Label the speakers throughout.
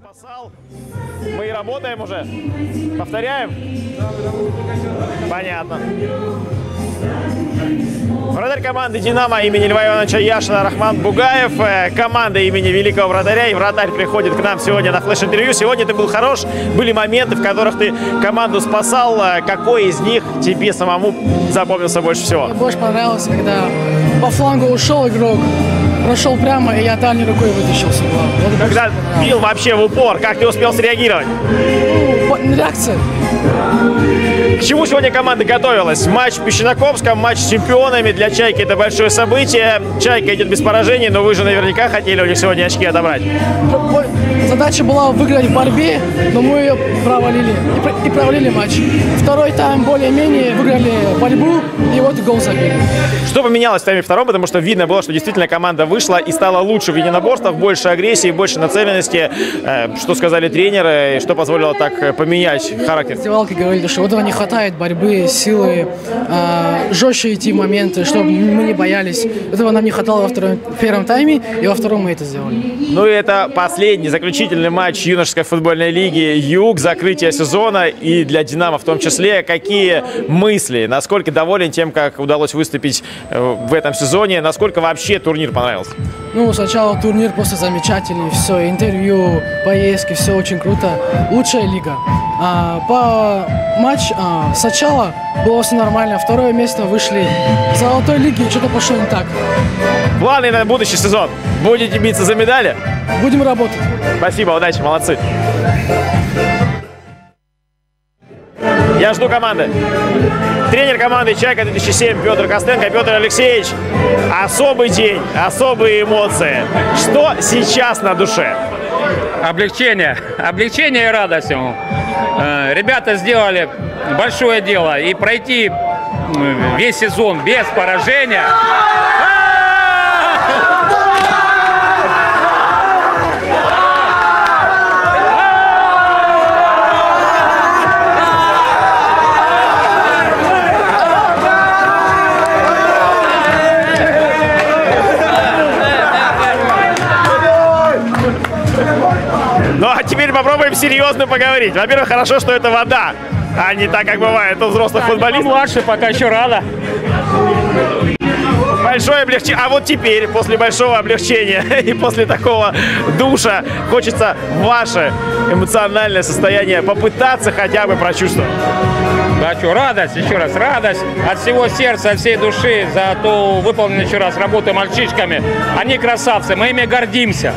Speaker 1: Спасал. Мы и работаем уже. Повторяем? Понятно. Вратарь команды «Динамо» имени Льва Ивановича Яшина Рахман Бугаев. Э, Команда имени великого вратаря. И вратарь приходит к нам сегодня на флеш-интервью. Сегодня ты был хорош. Были моменты, в которых ты команду спасал. Э, Какой из них тебе самому запомнился больше всего?
Speaker 2: Мне больше понравилось, когда по флангу ушел игрок, прошел прямо, и я дальней рукой вытащил с больше
Speaker 1: Когда бил вообще в упор, как ты успел среагировать?
Speaker 2: Ну, реакция.
Speaker 1: К чему сегодня команда готовилась? Матч в Песчинокопском, матч с чемпионами. Для «Чайки» это большое событие. «Чайка» идет без поражений, но вы же наверняка хотели у них сегодня очки отобрать.
Speaker 2: Задача была выиграть в борьбе, но мы ее провалили. И, и провалили матч. Второй тайм более-менее выиграли борьбу, и вот гол забили.
Speaker 1: Что поменялось в тайме втором? Потому что видно было, что действительно команда вышла и стала лучше в единоборствах, больше агрессии, больше нацеленности. Э, Что сказали тренеры, и что позволило так э, поменять характер?
Speaker 2: раздевалке говорили, что этого не хватает борьбы, силы, а, жестче идти моменты, чтобы мы не боялись. Этого нам не хватало во втором, в первом тайме, и во втором мы это сделали.
Speaker 1: Ну и это последний заключительный матч юношеской футбольной лиги «Юг», закрытие сезона и для «Динамо» в том числе. Какие мысли? Насколько доволен тем, как удалось выступить э, в этом сезоне? Насколько вообще турнир понравился?
Speaker 2: Ну, сначала турнир просто замечательный, все, интервью, поездки, все очень круто. Лучшая лига. А, по матч а, сначала было все нормально, второе место вышли в золотой лиге, что-то пошло не так.
Speaker 1: Планы на будущий сезон? Будете биться за медали?
Speaker 2: Будем работать.
Speaker 1: Спасибо, удачи, молодцы. Я жду команды. Тренер команды «Чайка» 2007 Петр Костенко. Петр Алексеевич, особый день, особые эмоции. Что сейчас на душе?
Speaker 3: Облегчение. Облегчение и радость ему. Э, Ребята сделали большое дело. И пройти весь сезон без поражения.
Speaker 1: Ну а теперь попробуем серьезно поговорить. Во-первых, хорошо, что это вода, а не так, как бывает у взрослых футболистов.
Speaker 3: Младший пока еще рано.
Speaker 1: Большое облегчение. А вот теперь, после большого облегчения и после такого душа, хочется ваше эмоциональное состояние попытаться хотя бы прочувствовать.
Speaker 3: Хочу радость, еще раз радость от всего сердца, от всей души за ту выполненную еще раз работу мальчишками. Они красавцы, мы ими гордимся.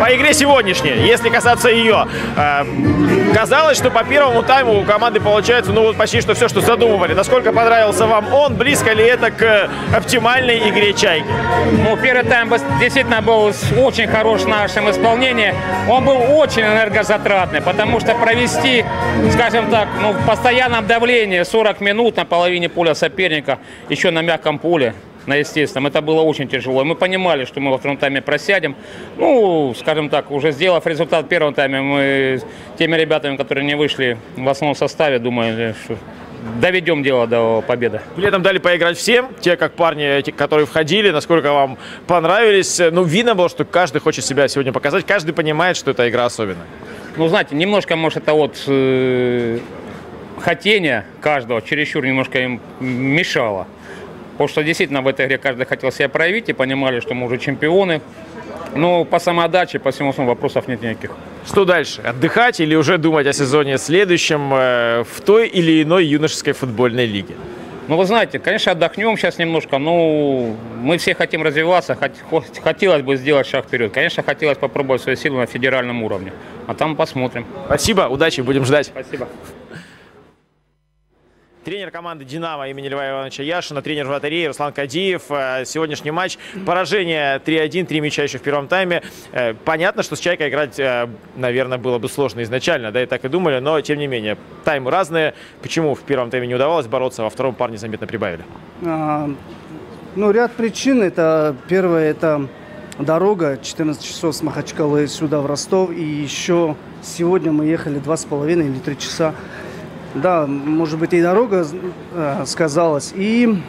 Speaker 1: По игре сегодняшней, если касаться ее, э, казалось, что по первому тайму у команды получается ну вот почти что все, что задумывали. Насколько понравился вам он? Близко ли это к оптимальной игре «Чайки»?
Speaker 3: Ну, первый тайм действительно был очень хорош в нашем исполнении. Он был очень энергозатратный, потому что провести, скажем так, ну, в постоянном давлении 40 минут на половине поля соперника, еще на мягком поле, на естественном, это было очень тяжело. И мы понимали, что мы во втором тайме просядем. Ну, скажем так, уже сделав результат в первом тайме, мы теми ребятами, которые не вышли в основном составе, думаю, что доведем дело до победы.
Speaker 1: При этом дали поиграть всем, те, как парни, эти, которые входили, насколько вам понравились. Ну, видно было, что каждый хочет себя сегодня показать, каждый понимает, что эта игра особенная.
Speaker 3: Ну, знаете, немножко, может, это вот э, хотение каждого чересчур немножко им мешало. Потому что действительно в этой игре каждый хотел себя проявить и понимали, что мы уже чемпионы. Но по самоотдаче, по всему основному вопросов нет никаких.
Speaker 1: Что дальше? Отдыхать или уже думать о сезоне следующем э, в той или иной юношеской футбольной лиге?
Speaker 3: Ну, вы знаете, конечно, отдохнем сейчас немножко. Ну, мы все хотим развиваться. хот- хо- Хотелось бы сделать шаг вперед. Конечно, хотелось попробовать свою силу на федеральном уровне. А там посмотрим.
Speaker 1: Спасибо, удачи, будем ждать.
Speaker 3: Спасибо.
Speaker 1: Тренер команды «Динамо» имени Льва Ивановича Яшина, тренер вратарей Руслан Кадиев. Э, Сегодняшний матч. Поражение 3-1, три мяча еще в первом тайме. Э, Понятно, что с «Чайкой» играть, э, наверное, было бы сложно изначально, да, и так и думали, но тем не менее. Таймы разные. Почему в первом тайме не удавалось бороться, во втором парни заметно прибавили?
Speaker 4: А, Ну, ряд причин. Это первое, это дорога 14 часов с Махачкалы сюда в Ростов. И еще сегодня мы ехали два с половиной или три часа. Да, может быть и дорога э, сказалась. И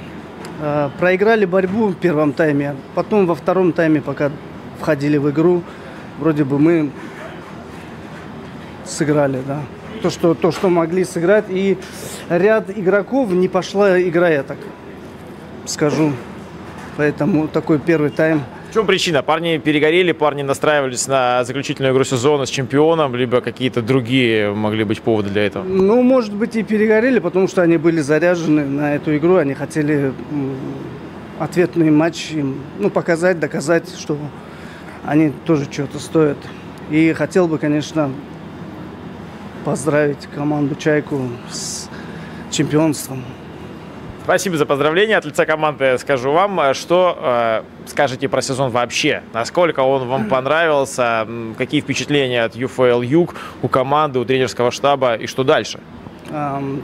Speaker 4: э, проиграли борьбу в первом тайме. Потом во втором тайме, пока входили в игру, вроде бы мы сыграли, да. То что, то, что могли сыграть. И ряд игроков не пошла игра, я так скажу. Поэтому такой первый тайм
Speaker 1: чем причина? Парни перегорели, парни настраивались на заключительную игру сезона с чемпионом, либо какие-то другие могли быть поводы для этого?
Speaker 4: Ну, может быть, и перегорели, потому что они были заряжены на эту игру. Они хотели ответный матч им, ну, показать, доказать, что они тоже чего-то стоят. И хотел бы, конечно, поздравить команду «Чайку» с чемпионством.
Speaker 1: Спасибо за поздравления. От лица команды скажу вам, э, что э, скажете про сезон вообще? Насколько он вам понравился? Какие впечатления от ЮФЛ Юг у команды, у тренерского штаба и что дальше?
Speaker 4: Ам,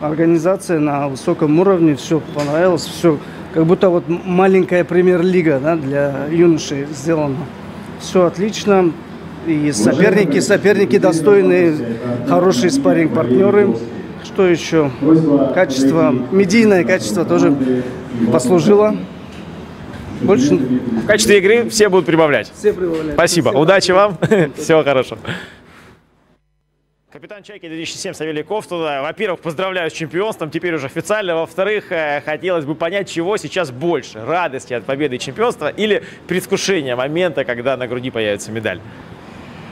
Speaker 4: Организация на высоком уровне, все понравилось, все как будто вот маленькая премьер-лига да, для юношей сделана. Все отлично. И соперники, соперники достойные, хорошие спарринг-партнеры. Что еще? Качество, медийное качество тоже послужило. Больше
Speaker 1: В качестве игры все будут прибавлять.
Speaker 4: все прибавляют.
Speaker 1: Спасибо. Удачи вам. Всего хорошего. Капитан Чайки 2007 Савелий Ковтуна. Во-первых, поздравляю с чемпионством, теперь уже официально. Во-вторых, э, хотелось бы понять, чего сейчас больше. Радости от победы и чемпионства или предвкушения момента, когда на груди появится медаль?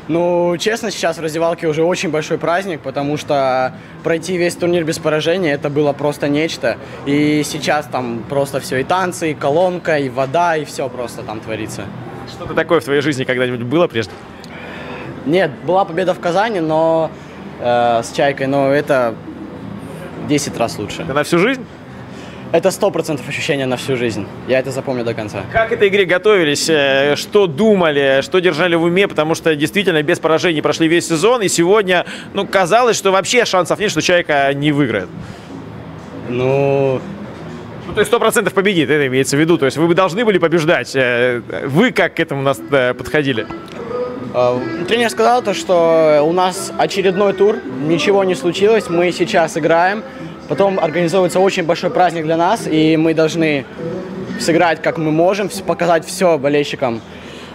Speaker 5: Ну, честно, сейчас в раздевалке уже очень большой праздник, потому что пройти весь турнир без поражения это было просто нечто. И сейчас там просто все, и танцы, и колонка, и вода, и все просто там творится.
Speaker 1: Что-то такое в твоей жизни когда-нибудь было прежде?
Speaker 5: Нет, была победа в Казани, но э, с Чайкой, но это 10 раз лучше.
Speaker 1: Ты на всю жизнь?
Speaker 5: Это 100% ощущение на всю жизнь. Я это запомню до конца.
Speaker 1: Как к этой игре готовились? Э, Что думали? Что держали в уме? Потому что действительно без поражений прошли весь сезон. И сегодня, ну, казалось, что вообще шансов нет, что Чайка не выиграет.
Speaker 5: Ну,
Speaker 1: Ну, то есть сто процентов победит, это имеется в виду. То есть вы бы должны были побеждать. Э, Вы как к этому нас э, подходили?
Speaker 5: Тренер сказал то, что у нас очередной тур, ничего не случилось, мы сейчас играем, потом организовывается очень большой праздник для нас, и мы должны сыграть как мы можем, показать все болельщикам,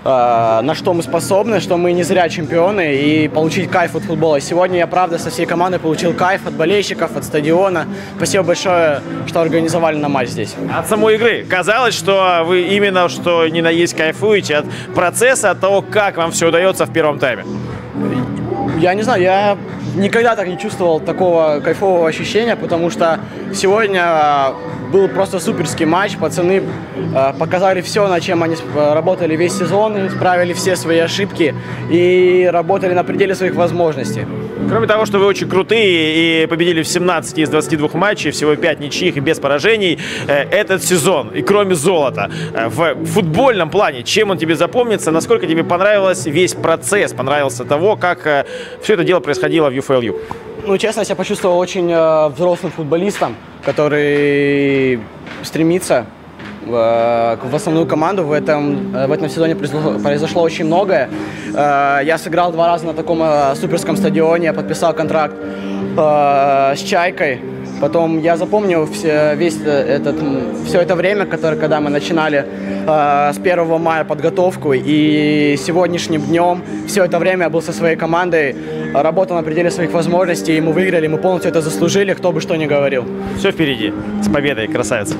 Speaker 5: э, на что мы способны, что мы не зря чемпионы, и получить кайф от футбола. Сегодня я, правда, со всей командой получил кайф от болельщиков, от стадиона. Спасибо большое, что организовали на матч здесь.
Speaker 1: От самой игры. Казалось, что вы именно что ни на есть кайфуете от процесса, от того, как вам все удается в первом тайме.
Speaker 5: Я не знаю, я никогда так не чувствовал такого кайфового ощущения, потому что сегодня э, был просто суперский матч. Пацаны э, показали все, над чем они работали весь сезон, исправили все свои ошибки и работали на пределе своих возможностей.
Speaker 1: Кроме того, что вы очень крутые и победили в 17 из 22 матчей, всего 5 ничьих и без поражений, э, этот сезон, и кроме золота, э, в футбольном плане, чем он тебе запомнится, насколько тебе понравился весь процесс, понравился того, как все это дело происходило в UFLU?
Speaker 5: Ну, честно, я себя почувствовал очень э, взрослым футболистом, который стремится э, в основную команду. В этом, э, в этом сезоне произошло, произошло очень многое. Э, я сыграл два раза на таком э, суперском стадионе, подписал контракт э, с «Чайкой». Потом я запомню все, весь этот, все это время, которое, когда мы начинали э, с 1 мая подготовку, и сегодняшним днем все это время я был со своей командой, работал на пределе своих возможностей, и мы выиграли, мы полностью это заслужили, кто бы что ни говорил.
Speaker 1: Все впереди. С победой, красавица.